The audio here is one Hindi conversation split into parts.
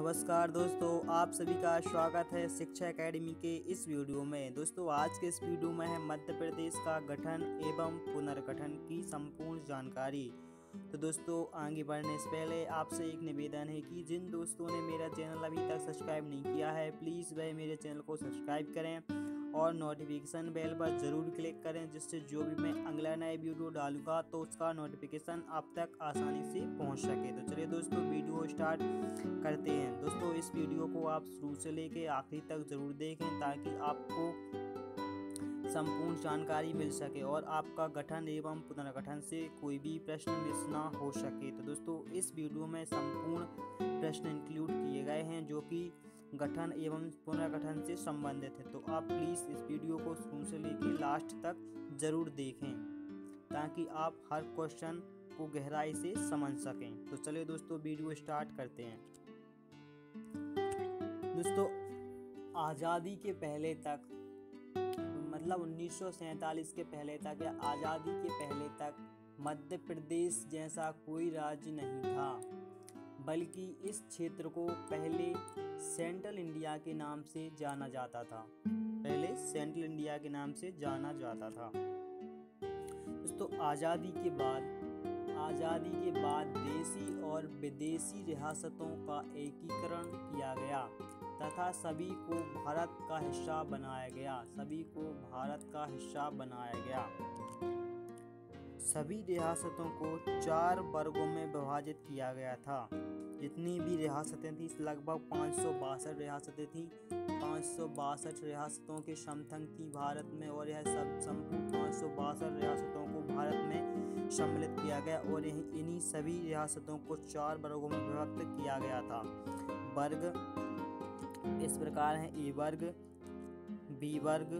नमस्कार दोस्तों, आप सभी का स्वागत है शिक्षा एकेडमी के इस वीडियो में। दोस्तों, आज के इस वीडियो में है मध्य प्रदेश का गठन एवं पुनर्गठन की संपूर्ण जानकारी। तो दोस्तों, आगे बढ़ने से पहले आपसे एक निवेदन है कि जिन दोस्तों ने मेरा चैनल अभी तक सब्सक्राइब नहीं किया है, प्लीज़ वह मेरे चैनल को सब्सक्राइब करें। और नोटिफिकेशन बेल पर ज़रूर क्लिक करें, जिससे जो भी मैं अगला नए वीडियो डालूँगा तो उसका नोटिफिकेशन आप तक आसानी से पहुँच सके। तो चलिए दोस्तों वीडियो स्टार्ट करते हैं। दोस्तों, इस वीडियो को आप शुरू से लेके आखिरी तक ज़रूर देखें, ताकि आपको संपूर्ण जानकारी मिल सके और आपका गठन एवं पुनर्गठन से कोई भी प्रश्न मिस ना हो सके। तो दोस्तों, इस वीडियो में संपूर्ण प्रश्न इंक्लूड किए गए हैं, जो कि गठन एवं पुनर्गठन से संबंधित है। तो आप प्लीज़ इस वीडियो को शुरू से लेकर लास्ट तक ज़रूर देखें, ताकि आप हर क्वेश्चन को गहराई से समझ सकें। तो चलिए दोस्तों वीडियो स्टार्ट करते हैं। दोस्तों, आज़ादी के पहले तक मतलब उन्नीस सौ सैंतालीस के पहले तक या आज़ादी के पहले तक मध्य प्रदेश जैसा कोई राज्य नहीं था। बल्कि इस क्षेत्र को पहले सेंट्रल इंडिया के नाम से जाना जाता था। पहले सेंट्रल इंडिया के नाम से जाना जाता था। दोस्तों, आज़ादी के बाद, आज़ादी के बाद देसी और विदेशी रियासतों का एकीकरण किया गया तथा सभी को भारत का हिस्सा बनाया गया, सभी को भारत का हिस्सा बनाया गया। सभी रियासतों को चार वर्गों में विभाजित किया गया था। जितनी भी रियासतें थी, लगभग पाँच सौ बासठ रियासतें थीं। पाँच सौ बासठ रियासतों के समथंग थी भारत में और यह सब संपूर्ण पाँच सौ बासठ रियासतों को भारत में सम्मिलित किया गया और यही इन्हीं सभी रियासतों को चार वर्गों में विभक्त किया गया था। वर्ग इस प्रकार हैं, ए वर्ग, बी वर्ग,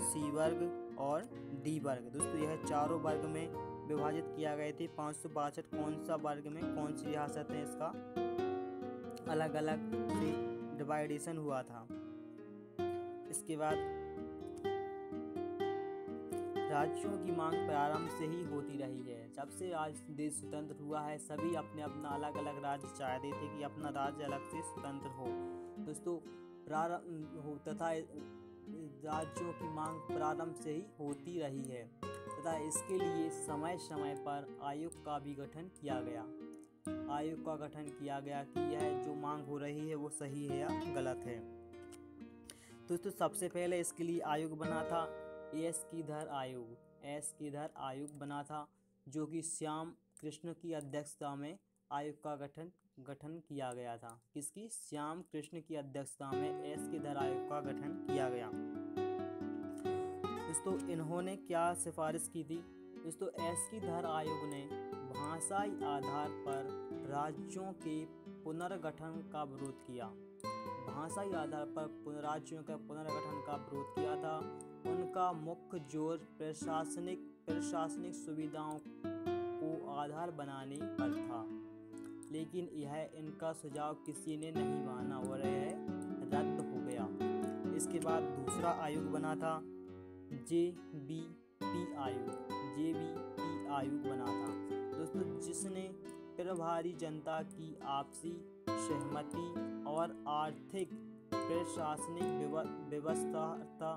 सी वर्ग और डी वर्ग। दोस्तों, यह चारों वर्ग में विभाजित किया गए थे। पाँच कौन सा वर्ग में कौन सी रियासत है इसका? अलग अलग से डिवाइडेशन हुआ था। इसके बाद राज्यों की मांग प्रारंभ से ही होती रही है। जब से आज देश स्वतंत्र हुआ है, सभी अपने अपना अलग अलग राज्य चाहते थे कि अपना राज्य अलग से स्वतंत्र हो। दोस्तों हो तथा राज्यों की मांग प्रारंभ से ही होती रही है। तथा इसके लिए समय समय पर आयोग का भी गठन किया गया। आयोग का गठन किया गया कि यह जो मांग हो रही है, वो सही है या गलत है। दोस्तों, सबसे पहले इसके लिए आयोग बना था। एस की धर आयोग? एस की धर आयोग बना था, जो कि श्याम कृष्ण की अध्यक्षता में आयोग का गठन गठन किया गया था। किसकी? श्याम कृष्ण की अध्यक्षता में एस के धर आयोग का गठन किया गया। दोस्तों इन्होंने क्या सिफारिश की थी? दोस्तों एस की धर आयोग ने भाषाई आधार पर राज्यों के पुनर्गठन का विरोध किया। भाषाई आधार पर राज्यों का पुनर्गठन का विरोध किया था। उनका मुख्य ज़ोर प्रशासनिक प्रशासनिक सुविधाओं को आधार बनाने पर था। लेकिन यह इनका सुझाव किसी ने नहीं माना और यह रद्द हो गया। इसके बाद दूसरा आयोग बना था। जे बी पी आयोग जे बी पी आयोग बना था। दोस्तों, जिसने प्रभारी जनता की आपसी सहमति और आर्थिक प्रशासनिक व्यवस्था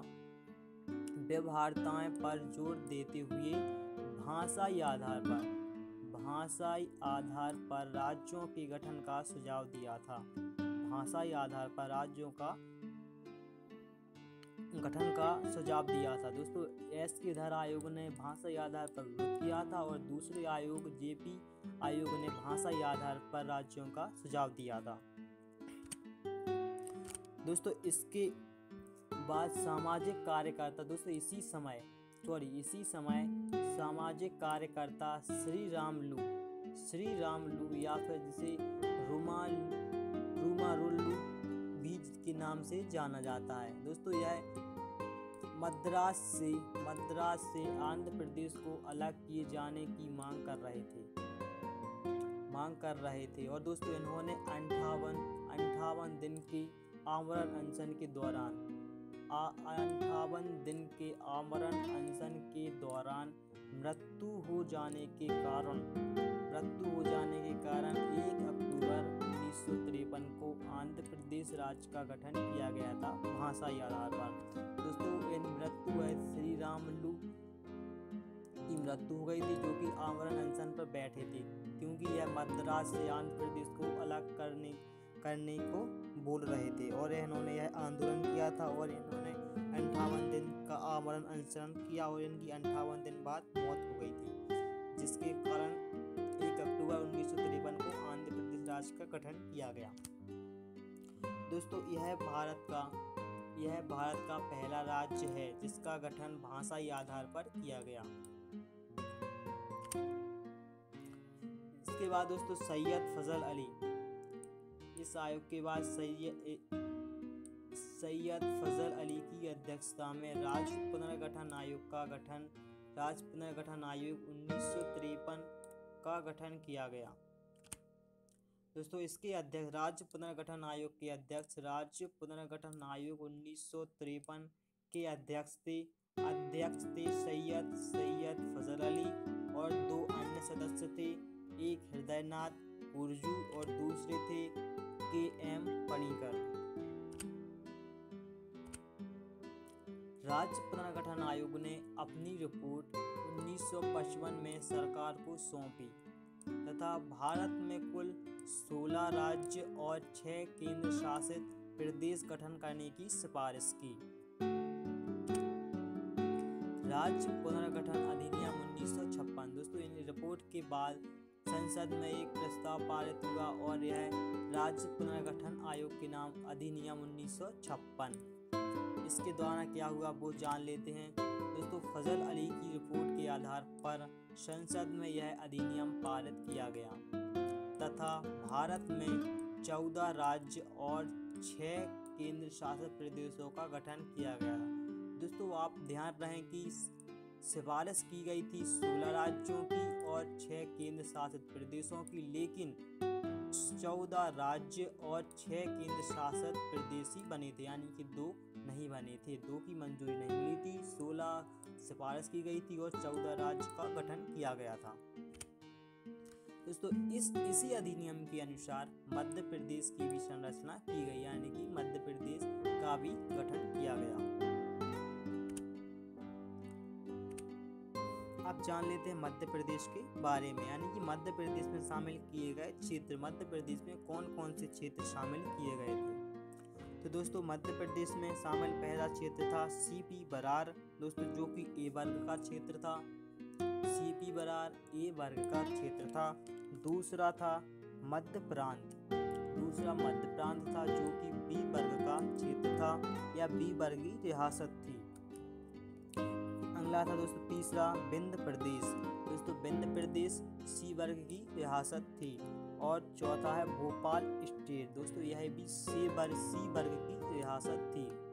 व्यवहारताएँ पर ज़ोर देते हुए भाषाई आधार पर, भाषाई आधार पर राज्यों के गठन का सुझाव दिया था। भाषाई आधार पर राज्यों का गठन का सुझाव दिया था। दोस्तों, एस के धर आयोग ने भाषाई आधार पर विरोध किया था और दूसरे आयोग, जेपी आयोग ने भाषाई आधार पर राज्यों का सुझाव दिया था। दोस्तों, इसके बाद सामाजिक कार्यकर्ता, दोस्तों, इसी समय सॉरी इसी समय सामाजिक कार्यकर्ता श्री रामलू श्री रामलू या फिर जिसे रुमाल, रुमारुल्लू बीज के नाम से जाना जाता है। दोस्तों, यह मद्रास से मद्रास से आंध्र प्रदेश को अलग किए जाने की मांग कर रहे थे। मांग कर रहे थे। और दोस्तों, इन्होंने अंठावन अंठावन दिन के आमरण अनशन के दौरान अंठावन दिन के आमरण अनशन के दौरान मृत्यु हो जाने के कारण, मृत्यु हो जाने के कारण एक अक्टूबर उन्नीस को प्रदेश राज्य का गठन किया गया था भाषाई आधार पर दोस्तों, इन मृत्यु है, श्री रामलू की मृत्यु हो गई थी, जो कि आमरण अनशन पर बैठे थे, क्योंकि यह मद्रास से आंध्र प्रदेश को अलग करने करने को बोल रहे थे, और इन्होंने यह आंदोलन किया था, और इन्होंने अंठावन दिन का आमरण अनशन किया, और इनकी अंठावन दिन बाद मौत हो गई थी, जिसके कारण एक अक्टूबर उन्नीस को आंध्र प्रदेश राज्य का गठन किया गया। दोस्तों, यह भारत का, यह भारत का पहला राज्य है, जिसका गठन भाषाई आधार पर किया गया। इसके बाद दोस्तों, सैयद फजल अली। इस आयोग के बाद सैयद सैयद फजल अली की अध्यक्षता में राज्य पुनर्गठन आयोग का गठन राज्य पुनर्गठन आयोग उन्नीस सौ तिरपन का गठन किया गया। दोस्तों, इसके अध्यक्ष, राज्य पुनर्गठन आयोग के अध्यक्ष, राज्य पुनर्गठन आयोग उन्नीस सौ तिरपन के अध्यक्ष थे। अध्यक्ष थे सैयद सैयद फजल अली और दो अन्य सदस्य थे। एक हृदयनाथ उर्जू और दूसरे थे के एम पणिकर। राज्य पुनर्गठन आयोग ने अपनी रिपोर्ट 1955 में सरकार को सौंपी तथा भारत में कुल 16 राज्य और 6 केंद्र शासित प्रदेश गठन करने की सिफारिश की। राज्य पुनर्गठन अधिनियम उन्नीस सौ छप्पन। दोस्तों, इन रिपोर्ट के बाद संसद में एक प्रस्ताव पारित हुआ और यह राज्य पुनर्गठन आयोग के नाम अधिनियम उन्नीस सौ छप्पन। इसके द्वारा क्या हुआ, वो जान लेते हैं। दोस्तों, फजल अली की रिपोर्ट के आधार पर संसद में यह अधिनियम पारित किया गया। तथा भारत में चौदह राज्य और छः केंद्र शासित प्रदेशों का गठन किया गया। दोस्तों, आप ध्यान रखें कि सिफारिश की गई थी सोलह राज्यों की और छः केंद्र शासित प्रदेशों की, लेकिन चौदह राज्य और छः केंद्र शासित प्रदेश ही बने थे, यानी कि दो नहीं बने थे। दो की मंजूरी नहीं मिली थी, सोलह सिफारिश की गई थी और चौदह राज्य का गठन किया गया था। दोस्तों, इस, इसी अधिनियम के अनुसार मध्य प्रदेश की भी संरचना की गई, यानी कि मध्य प्रदेश का भी गठन किया गया। अब जान लेते हैं मध्य प्रदेश के बारे में, यानी कि मध्य प्रदेश में शामिल किए गए क्षेत्र, मध्य प्रदेश में कौन कौन से क्षेत्र शामिल किए गए थे? तो दोस्तों, मध्य प्रदेश में शामिल पहला क्षेत्र था सीपी बरार दोस्तों, जो कि ए वर्ग का क्षेत्र था। सीपी बरार ए वर्ग का क्षेत्र था, दूसरा था मध्य प्रांत। दूसरा मध्य प्रांत था जो कि बी वर्ग का क्षेत्र था, या बी वर्ग की रियासत थी। अगला था दोस्तों तीसरा बिंद प्रदेश। दोस्तों बिंद प्रदेश सी वर्ग की रियासत थी और चौथा है भोपाल स्टेट। दोस्तों यह भी सी वर्ग सी वर्ग की रियासत थी।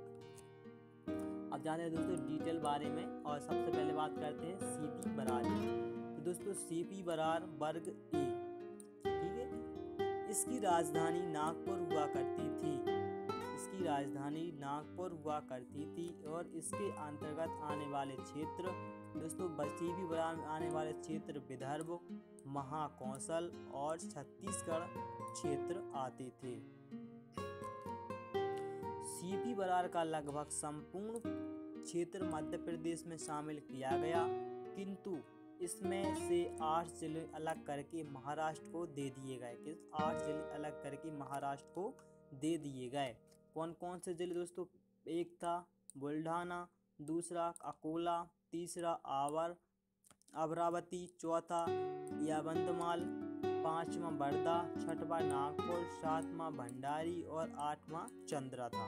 अब जाते हैं दोस्तों डिटेल बारे में, और सबसे पहले बात करते हैं सीपी बरार तो दोस्तों सीपी बरार वर्ग ए, ठीक है? इसकी राजधानी नागपुर हुआ करती थी। इसकी राजधानी नागपुर हुआ करती थी, और इसके अंतर्गत आने वाले क्षेत्र, दोस्तों सीपी बरार में आने वाले क्षेत्र विदर्भ, महाकौशल और छत्तीसगढ़ क्षेत्र आते थे। बरार का लगभग संपूर्ण क्षेत्र मध्य प्रदेश में शामिल किया गया। किंतु इसमें से आठ ज़िले अलग करके महाराष्ट्र को दे दिए गए। किस आठ ज़िले अलग करके महाराष्ट्र को दे दिए गए? कौन कौन से ज़िले दोस्तों? एक था बुल्ढाना, दूसरा अकोला, तीसरा आवर, अमरावती, चौथा यावंतमाल, पांचवा बड़दा छठवा नागपुर, सातवां भंडारी और आठवां चंद्रा था।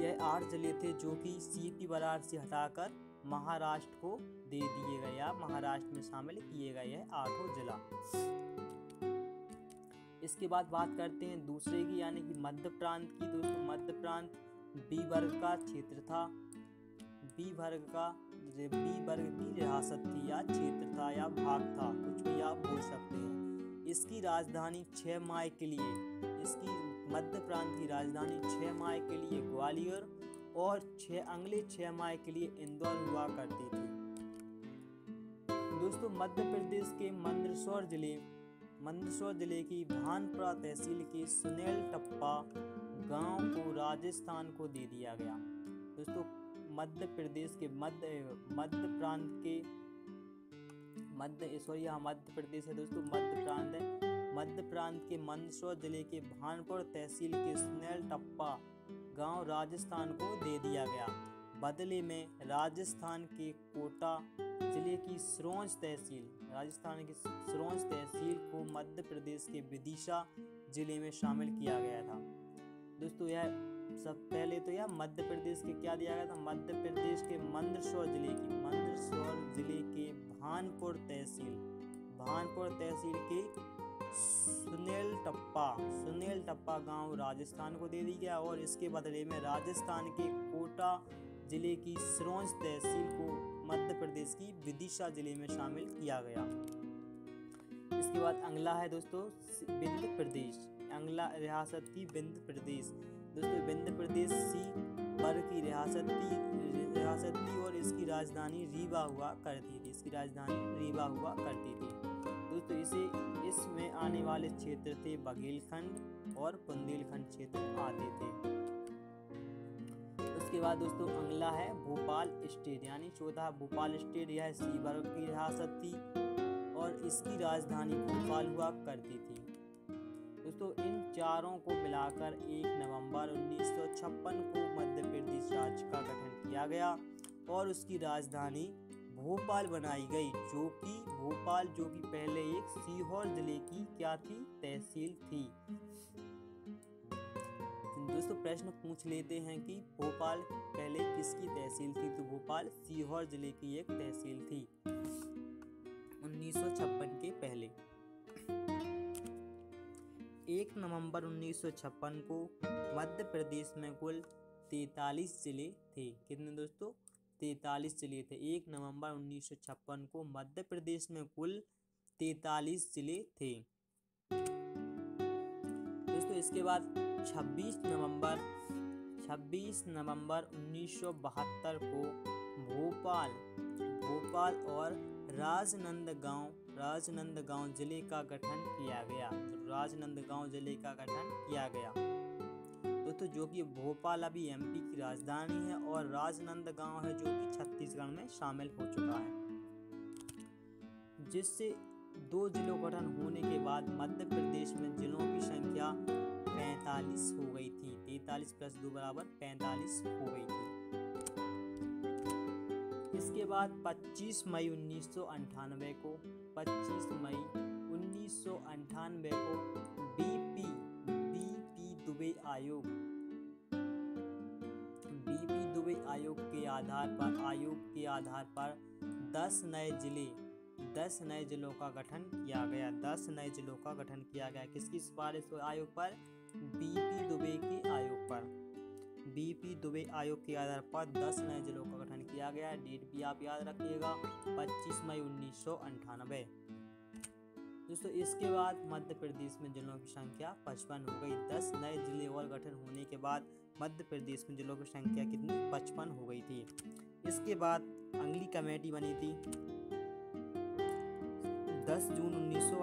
यह आठ ज़िले थे जो कि सीपी बरार से हटाकर महाराष्ट्र को दे दिए गए या महाराष्ट्र में शामिल किए गए हैं आठों जिला। इसके बाद बात करते हैं दूसरे की, यानी कि मध्य प्रांत की। दोस्तों, मध्य प्रांत बी वर्ग का क्षेत्र था। बी वर्ग का बी वर्ग की रियासत थी या क्षेत्र था या भाग था, कुछ भी आप बोल सकते हैं। इसकी राजधानी छह माह के लिए, इसकी मध्य प्रांत की राजधानी छह माह के लिए ग्वालियर और छह, अगले छह माह के लिए इंदौर हुआ करती थी। दोस्तों, मध्य प्रदेश के मंदसौर ज़िले मंदसौर ज़िले की भानपुरा तहसील के सुनेल टप्पा गाँव को राजस्थान को दे दिया गया। दोस्तों, मध्य प्रदेश के मध्य मध्य प्रांत के मध्य सॉरी यहाँ मध्य प्रदेश है दोस्तों, मध्य प्रांत है। मध्य प्रांत के मंदसौर ज़िले के भानपुर तहसील के सुनेल टप्पा गाँव राजस्थान को दे दिया गया। बदले में राजस्थान के कोटा ज़िले की सरोज तहसील, राजस्थान की सरोज तहसील को मध्य प्रदेश के विदिशा ज़िले में शामिल किया गया था। दोस्तों, यह सब पहले तो यह मध्य प्रदेश के क्या दिया गया था? मध्य प्रदेश के मंदसौर ज़िले की के भानपुर तहसील भानपुर तहसील के सुनेल टप्पा सुनेल टप्पा गाँव राजस्थान को दे दिया गया और इसके बदले में राजस्थान के कोटा ज़िले की सरोज तहसील को मध्य प्रदेश की विदिशा ज़िले में शामिल किया गया। इसके बाद अगला है दोस्तों, बिंद प्रदेश, अगला रियासत थी बिंद प्रदेश। दोस्तों, बिंद प्रदेश सी पर की रियासत थी रियासत और इसकी राजधानी रीवा हुआ करती थी, इसकी राजधानी रीवा हुआ करती थी। दोस्तों, इसे, इसमें आने वाले क्षेत्र थे बघेलखंड और बुंदेलखंड क्षेत्र आते थे। उसके बाद दोस्तों, अगला है भोपाल स्टेट, यानी चौथा भोपाल स्टेट, यह सीवर की रियासत थी और इसकी राजधानी भोपाल हुआ करती थी। दोस्तों, इन चारों को मिलाकर 1 नवंबर 1956 को मध्य प्रदेश राज्य का गठन किया गया। और उसकी राजधानी भोपाल बनाई गई, जो कि भोपाल, जो कि पहले एक सीहोर ज़िले की क्या थी? तहसील थी। दोस्तों, प्रश्न पूछ लेते हैं कि भोपाल पहले किसकी तहसील थी? तो भोपाल सीहोर ज़िले की एक तहसील थी। 1956 के पहले। 1 नवंबर 1956 को मध्य प्रदेश में कुल 43 ज़िले थे। कितने दोस्तों? 43 ज़िले थे। 1 नवंबर 1956 को मध्य प्रदेश में कुल 43 ज़िले थे। दोस्तों, इसके बाद 26 नवंबर 26 नवंबर 1972 को भोपाल भोपाल और राजनंदगांव राजनंदगांव ज़िले का गठन किया गया। तो राजनंदगांव ज़िले का गठन किया गया। तो जो कि भोपाल अभी एमपी की राजधानी है और राजनंदगांव है जो कि छत्तीसगढ़ में शामिल हो चुका है। जिससे दो जिलों गठन होने के बाद मध्य प्रदेश में जिलों की संख्या पैंतालीस हो गई थी। तैतालीस प्लस दो बराबर पैंतालीस हो गई थी। इसके बाद 25 मई उन्नीस को 25 मई उन्नीस को बीपी दुबे आयोग। बीपी दुबे आयोग के आधार पर, आयोग के आधार पर 10 नए ज़िले 10 नए जिलों का गठन किया गया। 10 नए जिलों का गठन किया गया। किसकी सिफारिश आयोग पर। बीपी दुबे के आयोग पर। बीपी दुबे आयोग के आधार पर 10 नए जिलों का गठन किया गया। डेट भी आप याद रखिएगा। 25 मई उन्नीस दोस्तों, इसके बाद मध्य प्रदेश में जिलों की संख्या पचपन हो गई 10 नए ज़िले और गठन होने के बाद मध्य प्रदेश में जिलों की संख्या कितनी? पचपन हो गई थी। इसके बाद अगली कमेटी बनी थी। 10 जून उन्नीस को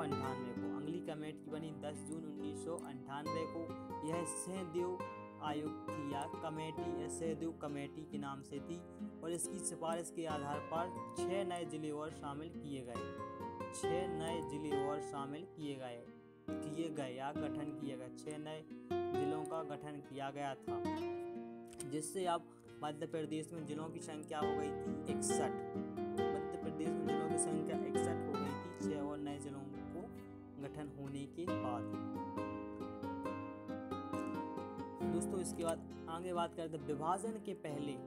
कमेटी बनी 10 जून उन्नीस को। यह सहदेव आयोग थी या कमेटी सहदेव कमेटी के नाम से थी और इसकी सिफारिश के आधार पर छः नए ज़िले और शामिल किए गए। छः नए ज़िले और शामिल किए गए किए गए या गठन किए गए। छः नए जिलों का गठन किया गया था, जिससे अब मध्य प्रदेश में जिलों की संख्या हो गई थी इकसठ। मध्य प्रदेश में जिलों की संख्या इकसठ हो गई थी छः और नए जिलों को गठन होने के बाद। दोस्तों, इसके बाद आगे बात करते विभाजन के पहले,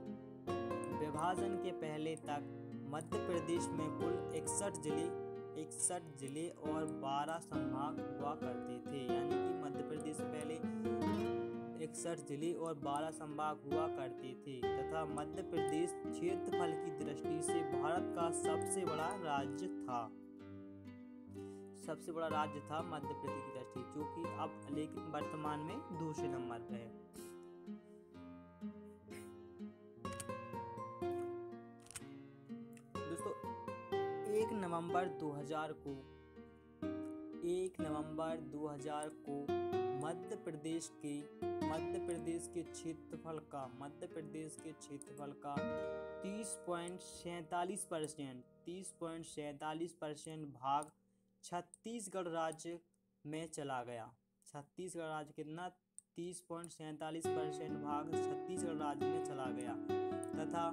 विभाजन के पहले तक मध्य प्रदेश में कुल इकसठ ज़िले इकसठ ज़िले और 12 संभाग हुआ करते थे। यानी कि मध्य प्रदेश पहले इकसठ ज़िले और 12 संभाग हुआ करते थे तथा मध्य प्रदेश क्षेत्रफल की दृष्टि से भारत का सबसे बड़ा राज्य था। सबसे बड़ा राज्य था मध्य प्रदेश की दृष्टि, जो कि अब लेकिन वर्तमान में दूसरे नंबर पर है। नवंबर 2000 को, एक नवंबर 2000 को मध्य प्रदेश के, मध्य प्रदेश के क्षेत्रफल का, मध्य प्रदेश के क्षेत्रफल का तीस पॉइंट सैतालीस परसेंट, तीस पॉइंट सैतालीस परसेंट भाग छत्तीसगढ़ राज्य में चला गया। छत्तीसगढ़ राज्य कितना? तीस पॉइंट सैतालीस परसेंट भाग छत्तीसगढ़ राज्य में चला गया। तथा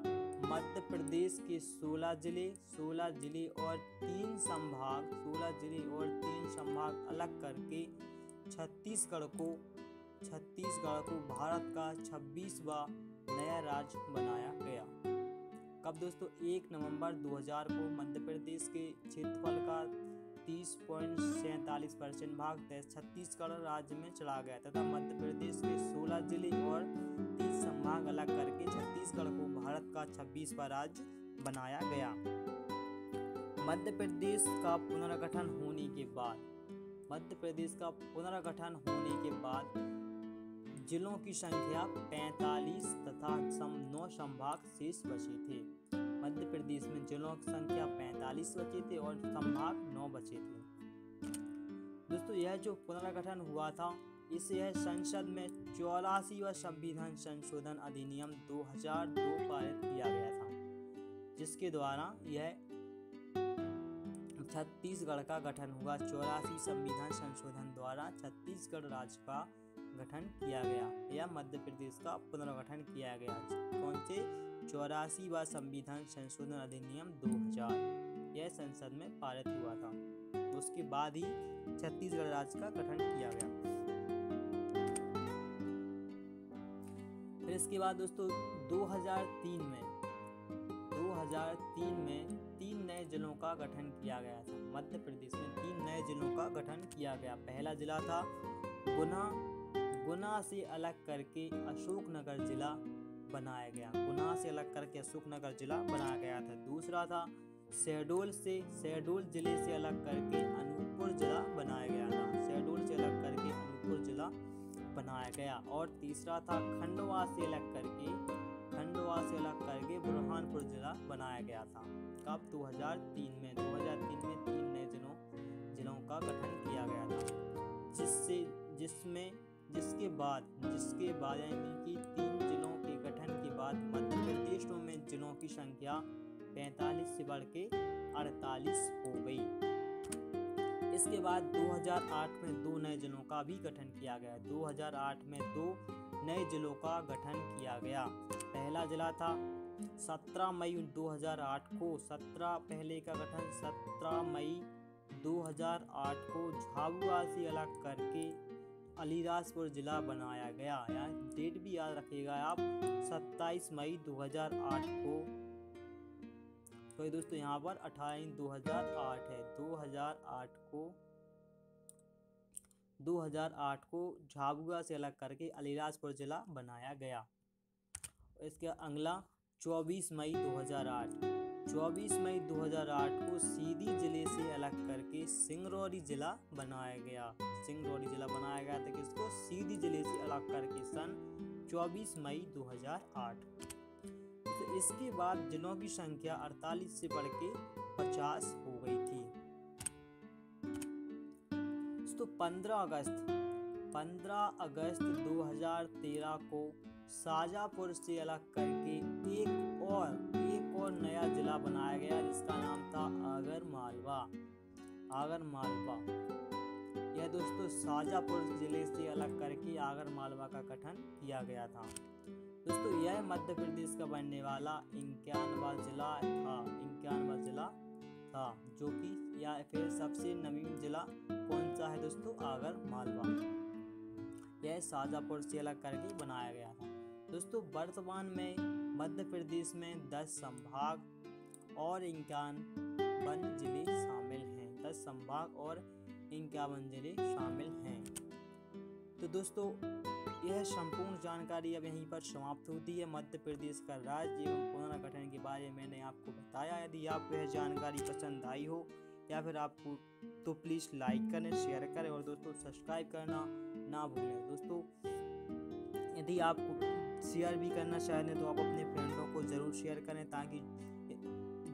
मध्य प्रदेश के 16 ज़िले 16 ज़िले और तीन संभाग 16 ज़िले और तीन संभाग अलग करके छत्तीसगढ़ को छत्तीसगढ़ को भारत का छब्बीसवा नया राज्य बनाया गया। कब दोस्तों? एक नवंबर 2000 को मध्य प्रदेश के क्षेत्रफल का तीस पॉइंट सैतालीस परसेंट भाग छत्तीसगढ़ राज्य में चला गया तथा मध्य प्रदेश के 16 ज़िले और संभाग अलग करके छत्तीसगढ़ को भारत का छब्बीसवा राज्य बनाया गया। मध्य प्रदेश का पुनर्गठन होने के बाद, मध्य प्रदेश का पुनर्गठन होने के बाद जिलों की संख्या 45 तथा सम नौ संभाग शेष बचे थे। मध्य प्रदेश में जिलों की संख्या 45 बचे थे और संभाग नौ बचे थे। दोस्तों, यह जो पुनर्गठन हुआ था इसे संसद में चौरासी व संविधान संशोधन अधिनियम 2002 पारित किया गया था, जिसके द्वारा यह छत्तीसगढ़ का गठन हुआ। चौरासी संविधान संशोधन द्वारा छत्तीसगढ़ राज्य का गठन किया गया या मध्य प्रदेश का पुनर्गठन किया गया। कौन से? चौरासी व संविधान संशोधन अधिनियम 2000 यह संसद में पारित हुआ था। उसके बाद ही छत्तीसगढ़ राज्य का गठन किया गया। इसके बाद दोस्तों 2003 में 2003 में तीन नए जिलों का गठन किया गया था। मध्य प्रदेश में तीन नए जिलों का गठन किया गया। पहला जिला था गुना गुना से अलग करके अशोकनगर जिला बनाया गया। गुना से अलग करके अशोकनगर जिला बनाया गया था। दूसरा था शहडोल से, शहडोल ज़िले से अलग करके अनूपपुर जिला बनाया गया था। शहडोल से अलग करके अनूपपुर जिला बनाया गया और तीसरा था खंडवा से अलग करके, खंडवा से अलग करके बुरहानपुर जिला बनाया गया था। कब? 2003 में 2003 में तीन नए जिलों जिलों का गठन किया गया था। जिससे, जिसमें, जिसके बाद जिसके बाद यानी कि तीन जिलों के गठन के बाद मध्य प्रदेश में जिलों की संख्या 45 से बढ़ के 48 हो गई। इसके बाद 2008 में दो नए जिलों का भी गठन किया गया। 2008 में दो नए जिलों का गठन किया गया। पहला जिला था 17 मई 2008 को। 17 पहले का गठन 17 मई 2008 को झाबुआ से अलग करके अलीराजपुर जिला बनाया गया। यहाँ डेट भी याद रखिएगा आप 27 मई 2008 को। तो ये दोस्तों यहाँ पर 28 2008 है। 2008 को 2008 को झाबुआ से अलग करके अलीराजपुर जिला बनाया गया। इसके अगला 24 मई 2008 24 मई 2008 को सीधी ज़िले से अलग करके सिंगरौली जिला बनाया गया। सिंगरौली जिला बनाया गया था किसको? सीधी ज़िले से अलग करके सन 24 मई 2008 तो इसके बाद जिलों की संख्या 48 से बढ़ के 50 हो गई थी। तो 15 अगस्त 15 अगस्त 2013 को शाजापुर से अलग करके एक और एक और नया जिला बनाया गया, जिसका नाम था आगर मालवा आगर मालवा यह दोस्तों शाजापुर ज़िले से अलग करके आगर मालवा का गठन किया गया था। दोस्तों, यह मध्य प्रदेश का बनने वाला इक्यानवा जिला था, इक्यानवा जिला था, जो कि या फिर सबसे नवीन जिला कौन सा है दोस्तों? आगर मालवा यह शाजापुर से अलग करके बनाया गया था। दोस्तों, वर्तमान में मध्य प्रदेश में दस संभाग और इक्यावन ज़िले शामिल हैं। दस संभाग और इक्यावन ज़िले शामिल हैं। तो दोस्तों यह संपूर्ण जानकारी अब यहीं पर समाप्त होती है। मध्य प्रदेश का राज्य एवं पुनर्गठन के बारे में मैंने आपको बताया। यदि आपको यह जानकारी पसंद आई हो या फिर आपको तो प्लीज़ लाइक करें, शेयर करें और दोस्तों सब्सक्राइब करना ना भूलें। दोस्तों, यदि आपको शेयर भी करना चाहें तो आप अपने फ्रेंडों को ज़रूर शेयर करें ताकि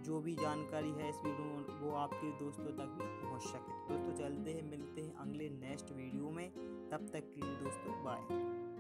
जो भी जानकारी है इस वीडियो में, वो आपके दोस्तों तक भी पहुँच सके। दोस्तों, चलते हैं, मिलते हैं अगले नेक्स्ट वीडियो में। तब तक के लिए दोस्तों बाय